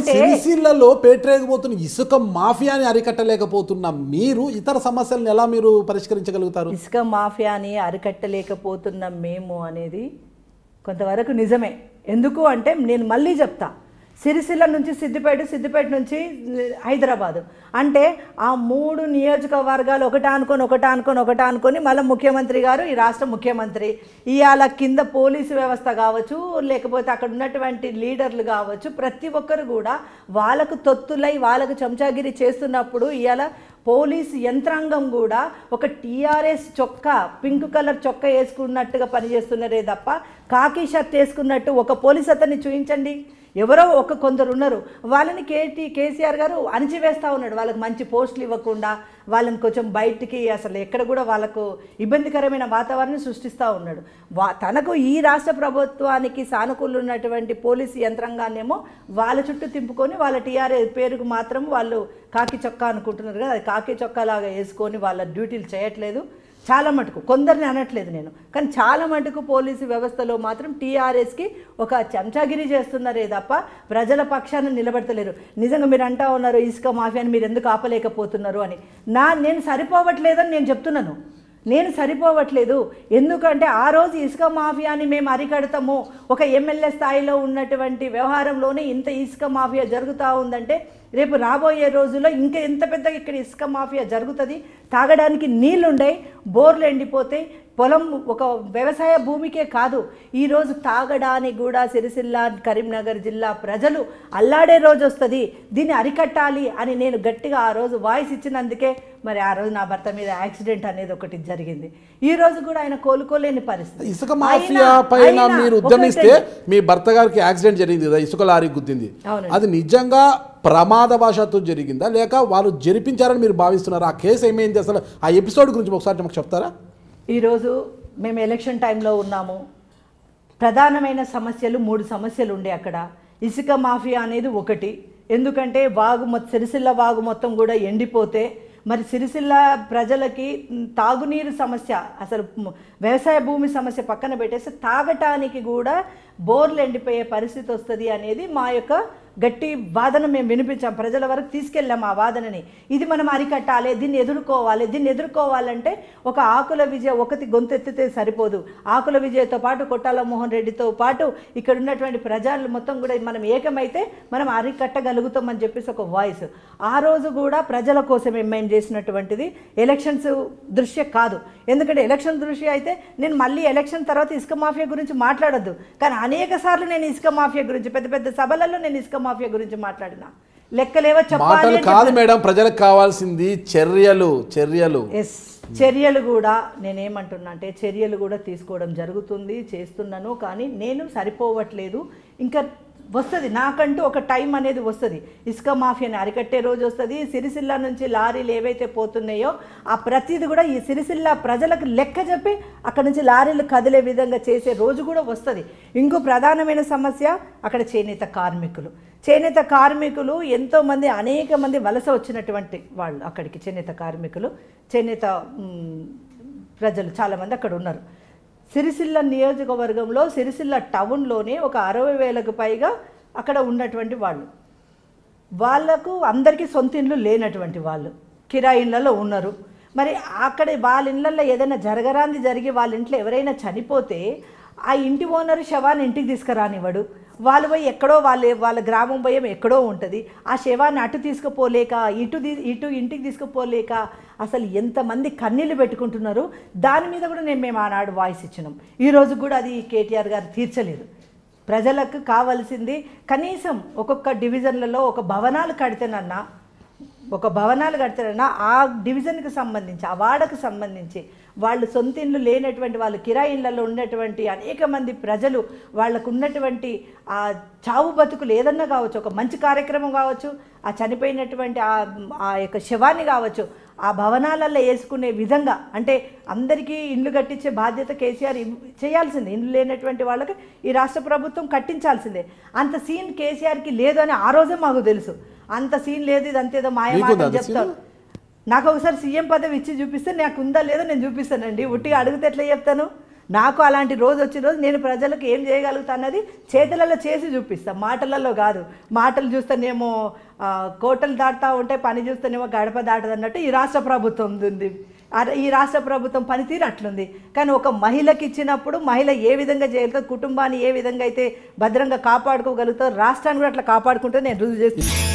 సిరిసిల్లలో పేటరేగిపోతున్న ఇసుక మాఫియాని అరికట్టలేకపోతున్న మీరు ఇతర సమస్యలను ఎలా మీరు పరిష్కరించగలుగుతారు? ఇసుక మాఫియాని అరికట్టలేకపోతున్న మేము అనేది కొంతవరకు నిజమే. ఎందుకు అంటే నేను మళ్ళీ చెప్తా. సిరిసిల్ల నుంచి సిద్దిపేట సిద్దిపేట నుంచి హైదరాబాదు. అంటే ఆ మూడు నియోజకవర్గాలు ఒకటా అనుకొని ఒకటా అనుకొని ఒకటా అనుకొని మళ్ళీ ముఖ్యమంత్రి గారు ఈ రాష్ట్ర ముఖ్యమంత్రి. ఇవాళ కింద పోలీసు వ్యవస్థ కావచ్చు లేకపోతే అక్కడ ఉన్నటువంటి లీడర్లు కావచ్చు ప్రతి ఒక్కరు కూడా వాళ్ళకు తొత్తులై వాళ్ళకు చెంచాగిరి చేస్తున్నప్పుడు ఇవాళ పోలీసు యంత్రాంగం కూడా ఒక టీఆర్ఎస్ చొక్కా పింక్ కలర్ చొక్కా వేసుకున్నట్టుగా పనిచేస్తున్నారే తప్ప కాకి షర్ట్ వేసుకున్నట్టు ఒక పోలీస్ అతన్ని చూపించండి ఎవరో ఒక కొందరు ఉన్నారు. వాళ్ళని కేటీ కేసీఆర్ గారు అణిచివేస్తూ ఉన్నాడు. వాళ్ళకి మంచి పోస్టులు ఇవ్వకుండా వాళ్ళని కొంచెం బయటికి అసలు ఎక్కడ కూడా వాళ్ళకు ఇబ్బందికరమైన వాతావరణం సృష్టిస్తూ ఉన్నాడు. వా తనకు ఈ రాష్ట్ర ప్రభుత్వానికి సానుకూలు ఉన్నటువంటి పోలీసు యంత్రాంగాన్నేమో వాళ్ళ చుట్టూ తింపుకొని వాళ్ళ టీఆర్ఎస్ పేరుకు మాత్రం వాళ్ళు కాకి చొక్కా అనుకుంటున్నారు కదా అది కాకి చొక్కా లాగా వేసుకొని వాళ్ళ డ్యూటీలు చేయట్లేదు. చాలా మటుకు. కొందరిని అనట్లేదు నేను. కానీ చాలా మటుకు పోలీసు వ్యవస్థలో మాత్రం టీఆర్ఎస్కి ఒక చెంచాగిరి చేస్తున్నారే తప్ప ప్రజల పక్షాన నిలబడతలేరు. నిజంగా మీరు అంటా ఉన్నారు ఇసుక మాఫియాని మీరు ఎందుకు ఆపలేకపోతున్నారు అని. నా నేను సరిపోవట్లేదని నేను చెప్తున్నాను. నేను సరిపోవట్లేదు. ఎందుకంటే ఆ రోజు ఇసుక మాఫియాని మేము అరికడతాము. ఒక ఎమ్మెల్యే స్థాయిలో ఉన్నటువంటి వ్యవహారంలోనే ఇంత ఇసుక మాఫియా జరుగుతూ ఉందంటే రేపు రాబోయే రోజుల్లో ఇంకా ఎంత పెద్ద ఇక్కడ ఇసుక మాఫియా జరుగుతుంది. తాగడానికి నీళ్ళుండయి బోర్లు ఎండిపోతాయి పొలం ఒక వ్యవసాయ భూమికే కాదు ఈరోజు తాగడానికి కూడా సిరిసిల్ల కరీంనగర్ జిల్లా ప్రజలు అల్లాడే రోజు వస్తుంది దీన్ని అరికట్టాలి అని నేను గట్టిగా ఆ రోజు వాయిస్ ఇచ్చినందుకే మరి ఆ రోజు నా భర్త మీద యాక్సిడెంట్ అనేది ఒకటి జరిగింది. ఈ రోజు కూడా ఆయన కోలుకోలేని పరిస్థితి. ఇసుక మాఫియా పైన మీరు ఉద్యమిస్తే మీ భర్త గారికి యాక్సిడెంట్ జరిగింది కదా ఇసుక లారీ గుద్దింది. అది నిజంగా ప్రమాదవశాత్తు జరిగిందా? లేక వాళ్ళు జరిపించారని మీరు భావిస్తున్నారు? ఆ కేసు ఏమైంది అసలు? ఆ ఎపిసోడ్ గురించి ఒకసారి మాకు చెప్తారా? ఈరోజు మేము ఎలక్షన్ టైంలో ఉన్నాము. ప్రధానమైన సమస్యలు మూడు సమస్యలు ఉండే అక్కడ. ఇసుక మాఫియా అనేది ఒకటి. ఎందుకంటే వాగు మొత్తం సిరిసిల్ల వాగు మొత్తం కూడా ఎండిపోతే మరి సిరిసిల్ల ప్రజలకి తాగునీరు సమస్య అసలు వ్యవసాయ భూమి సమస్య పక్కన పెట్టేసి తాగటానికి కూడా బోర్లు ఎండిపోయే పరిస్థితి వస్తుంది అనేది మా యొక్క గట్టి వాదన మేము వినిపించాం. ప్రజల వరకు తీసుకెళ్ళాం ఆ వాదనని. ఇది మనం అరికట్టాలి దీన్ని ఎదుర్కోవాలి. దీన్ని ఎదుర్కోవాలంటే ఒక ఆకుల విజయ ఒకటి గొంతెత్తితే సరిపోదు. ఆకుల విజయతో పాటు కొట్టాల మోహన్ రెడ్డితో పాటు ఇక్కడ ఉన్నటువంటి ప్రజలు మొత్తం కూడా మనం ఏకమైతే మనం అరికట్టగలుగుతామని చెప్పేసి ఒక వాయిస్. ఆ రోజు కూడా ప్రజల కోసం మేము చేసినటువంటిది ఎలక్షన్స్ దృశ్య కాదు. ఎందుకంటే ఎలక్షన్ దృష్టి అయితే నేను మళ్ళీ ఎలక్షన్ తర్వాత ఇసుక మాఫియా గురించి మాట్లాడొద్దు. కానీ అనేక సార్లు నేను ఇసుక మాఫియా గురించి పెద్ద పెద్ద సభలలో నేను ఇసుక మాఫియా గురించి మాట్లాడినా. లెక్కలేవో చెప్పాలి కాదు మేడం ప్రజలకు కావాల్సింది చర్యలు చర్యలు. ఎస్ చర్యలు కూడా నేనేమంటున్నా అంటే చర్యలు కూడా తీసుకోవడం జరుగుతుంది చేస్తున్నాను కానీ నేను సరిపోవట్లేదు. ఇంకా వస్తుంది నాకంటూ ఒక టైం అనేది వస్తుంది. ఇసుక మాఫియాని అరికట్టే రోజు వస్తుంది సిరిసిల్ల నుంచి లారీలు ఏవైతే పోతున్నాయో ఆ ప్రతిది కూడా ఈ సిరిసిల్ల ప్రజలకు లెక్క చెప్పి అక్కడ నుంచి లారీలు కదిలే విధంగా చేసే రోజు కూడా వస్తుంది. ఇంకో ప్రధానమైన సమస్య అక్కడ చేనేత కార్మికులు. చేనేత కార్మికులు ఎంతోమంది అనేక మంది వలస వచ్చినటువంటి వాళ్ళు అక్కడికి చేనేత కార్మికులు చేనేత ప్రజలు చాలామంది అక్కడ ఉన్నారు. సిరిసిల్ల నియోజకవర్గంలో సిరిసిల్ల టౌన్లోనే ఒక అరవై వేలకు పైగా అక్కడ ఉన్నటువంటి వాళ్ళు. వాళ్ళకు అందరికీ సొంత ఇండ్లు లేనటువంటి వాళ్ళు. కిరాయి ఇళ్ళలో ఉన్నారు. మరి అక్కడ వాళ్ళ ఇళ్ళల్లో ఏదైనా జరగరాంది జరిగి వాళ్ళ ఇంట్లో ఎవరైనా చనిపోతే ఆ ఇంటి ఓనర్ శవాన్ని ఇంటికి తీసుకురానివ్వడు. వాళ్ళు పోయి ఎక్కడో వాళ్ళ వాళ్ళ గ్రామం భయం ఎక్కడో ఉంటుంది. ఆ శవాన్ని అటు తీసుకుపోలేక ఇటు ఇటు ఇంటికి తీసుకుపోలేక అసలు ఎంతమంది కన్నీళ్ళు పెట్టుకుంటున్నారు? దాని మీద కూడా నేను మేము ఆనాడు వాయిస్ ఇచ్చినాం. ఈరోజు కూడా అది కేటీఆర్ గారు తీర్చలేదు. ప్రజలకు కావాల్సింది కనీసం ఒక్కొక్క డివిజన్లలో ఒక భవనాలు కడితేనన్నా ఒక భవనాలు కడతారన్నా ఆ డివిజన్కి సంబంధించి ఆ వాడకు సంబంధించి వాళ్ళు సొంత ఇండ్లు లేనటువంటి వాళ్ళు కిరాయిన్లలో ఉన్నటువంటి అనేక మంది ప్రజలు వాళ్ళకు ఉన్నటువంటి ఆ చావు బతుకులు ఏదన్నా కావచ్చు ఒక మంచి కార్యక్రమం కావచ్చు ఆ చనిపోయినటువంటి ఆ ఆ యొక్క శవాన్ని కావచ్చు ఆ భవనాలలో వేసుకునే విధంగా అంటే అందరికీ ఇండ్లు కట్టించే బాధ్యత కేసీఆర్ చేయాల్సిందే. ఇండ్లు లేనటువంటి వాళ్ళకి ఈ రాష్ట్ర ప్రభుత్వం కట్టించాల్సిందే. అంత సీన్ కేసీఆర్కి లేదు అని ఆ రోజే మాకు తెలుసు. అంత సీన్ లేదు ఇది అంతేదో మాయ మీకుందా మాట అంత చెప్తారు. నాకు ఒకసారి సీఎం పదవి ఇచ్చి చూపిస్తే నాకు ఉందా లేదో నేను చూపిస్తానండి. ఉట్టిగా అడిగితే ఎట్లా చెప్తాను? నాకు అలాంటి రోజు వచ్చిన రోజు నేను ప్రజలకు ఏం చేయగలుగుతా అన్నది చేతులలో చేసి చూపిస్తాను మాటలలో కాదు. మాటలు చూస్తేనేమో కోటలు దాటుతూ ఉంటే పని చూస్తేనేమో గడప దాటదు అన్నట్టు ఈ రాష్ట్ర ప్రభుత్వం ఉంది. ఈ రాష్ట్ర ప్రభుత్వం పనితీరు అట్లుంది. కానీ ఒక మహిళకి ఇచ్చినప్పుడు మహిళ ఏ విధంగా చేయగలుగుతుంది కుటుంబాన్ని ఏ విధంగా అయితే భద్రంగా కాపాడుకోగలుగుతారో రాష్ట్రాన్ని కూడా అట్లా కాపాడుకుంటే నేను రుజువు చేస్తున్నాను